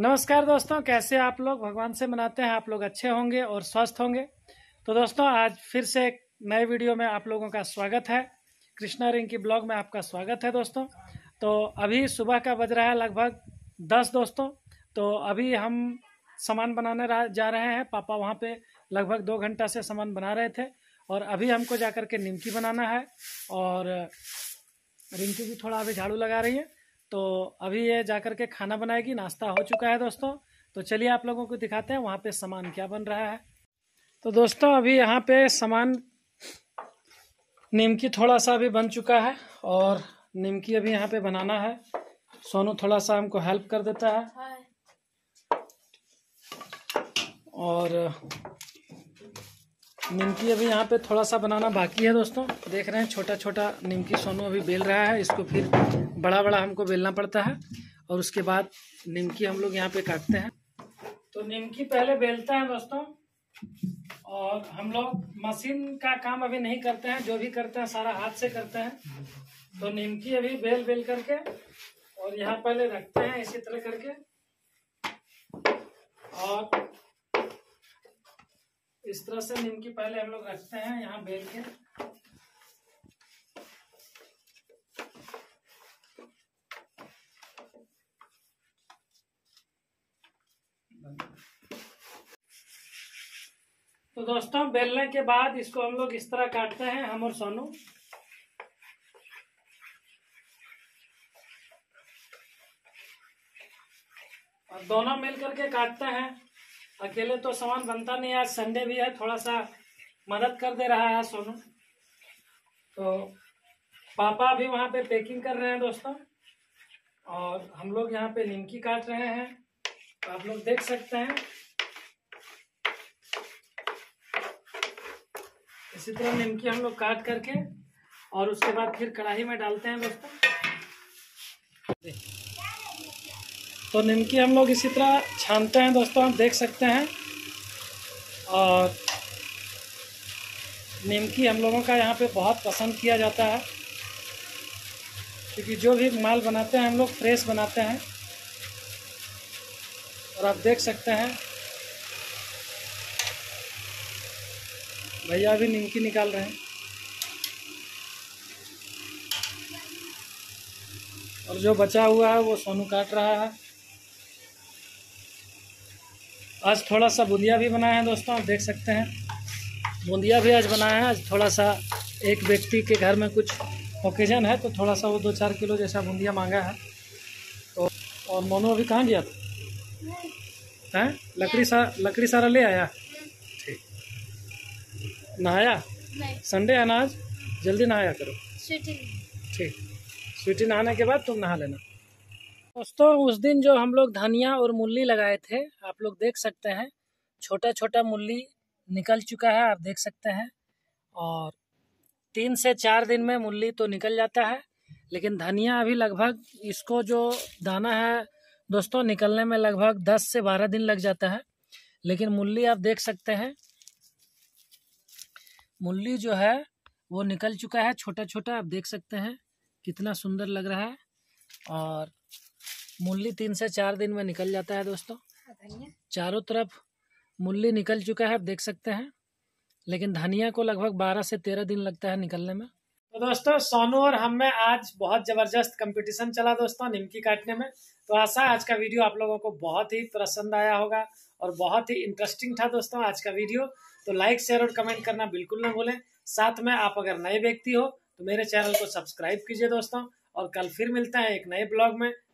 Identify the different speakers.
Speaker 1: नमस्कार दोस्तों, कैसे आप लोग? भगवान से मनाते हैं, आप लोग अच्छे होंगे और स्वस्थ होंगे। तो दोस्तों, आज फिर से एक नए वीडियो में आप लोगों का स्वागत है। कृष्णा रिंग की ब्लॉग में आपका स्वागत है दोस्तों। तो अभी सुबह का बज रहा है लगभग दस दोस्तों। तो अभी हम सामान बनाने जा रहे हैं। पापा वहाँ पे लगभग दो घंटा से सामान बना रहे थे और अभी हमको जाकर के निमकी बनाना है और रिंकी भी थोड़ा अभी झाड़ू लगा रही है। तो अभी ये जाकर के खाना बनाएगी नाश्ता हो चुका है दोस्तों। तो चलिए आप लोगों को दिखाते हैं वहाँ पे सामान क्या बन रहा है। तो दोस्तों अभी यहाँ पे सामान निमकी थोड़ा सा अभी बन चुका है और निमकी अभी यहाँ पे बनाना है। सोनू थोड़ा सा हमको हेल्प कर देता है। और निमकी अभी यहाँ पे थोड़ा सा बनाना बाकी है दोस्तों। देख रहे हैं छोटा छोटा निमकी सोनू अभी बेल रहा है, इसको फिर बड़ा बड़ा हमको बेलना पड़ता है और उसके बाद निमकी हम लोग यहाँ पे काटते हैं। तो निमकी पहले बेलते हैं दोस्तों और हम लोग मशीन का काम अभी नहीं करते हैं, जो भी करते हैं सारा हाथ से करते हैं। तो निमकी अभी बेल बेल करके और यहाँ पहले रखते हैं इसी तरह करके। और इस तरह से निमकी पहले हम लोग रखते हैं, यहाँ बेल के। तो दोस्तों, बेलने के बाद इसको हम लोग इस तरह काटते हैं, हम और सोनू। और दोनों मिल करके काटते हैं। अकेले तो सामान बनता नहीं आज संडे भी है थोड़ा सा मदद कर दे रहा है सोनू। तो पापा भी वहाँ पे पैकिंग कर रहे हैं दोस्तों, और हम लोग यहाँ पे निमकी काट रहे हैं। तो आप लोग देख सकते हैं। इसी तरह निमकी हम लोग काट करके, और उसके बाद फिर कढ़ाई में डालते हैं दोस्तों। तो निमकी हम लोग इसी तरह छानते हैं दोस्तों, आप देख सकते हैं। और निमकी हम लोगों का यहाँ पे बहुत पसंद किया जाता है, क्योंकि जो भी माल बनाते हैं, हम लोग फ्रेश बनाते हैं। और आप देख सकते हैं, भैया भी निमकी निकाल रहे हैं। और जो बचा हुआ है, वो सोनू काट रहा है। आज थोड़ा सा बूंदिया भी बनाए हैं दोस्तों आप देख सकते हैं। बूंदिया भी आज बनाया है। आज थोड़ा सा एक व्यक्ति के घर में कुछ ओकेजन है तो थोड़ा सा वो दो चार किलो जैसा बूंदिया मांगा है। तो और मोनू अभी कहाँ गया? था हैं? लकड़ी सा लकड़ी सारा ले आया? ठीक। नहाया? संडे है ना आज? जल्दी नहाया करो। ठीक। स्वीटी नहाने के बाद तुम नहा लेना। दोस्तों, उस दिन जो हम लोग धनिया और मूली लगाए थे, आप लोग देख सकते हैं। छोटा छोटा मूली निकल चुका है, आप देख सकते हैं। और तीन से चार दिन में मूली तो निकल जाता है, लेकिन धनिया अभी लगभग इसको जो दाना है, दोस्तों, निकलने में लगभग दस से बारह दिन लग जाता है। लेकिन मूली आप देख सकते हैं मूली जो है, वो निकल चुका है छोटा छोटा आप देख सकते हैं, कितना सुंदर लग रहा है। और मूली तीन से चार दिन में निकल जाता है दोस्तों। चारों तरफ़ मूली निकल चुका है आप देख सकते हैं। लेकिन धनिया को लगभग बारह से तेरह दिन लगता है निकलने में। तो दोस्तों सोनू और हम में आज बहुत ज़बरदस्त कंपटीशन चला दोस्तों निमकी काटने में। तो आशा आज का वीडियो आप लोगों को बहुत ही पसंद आया होगा और बहुत ही इंटरेस्टिंग था दोस्तों आज का वीडियो तो लाइक शेयर और कमेंट करना बिल्कुल ना भूलें। साथ में आप अगर नए व्यक्ति हो तो मेरे चैनल को सब्सक्राइब कीजिए दोस्तों। और कल फिर मिलते हैं एक नए ब्लॉग में।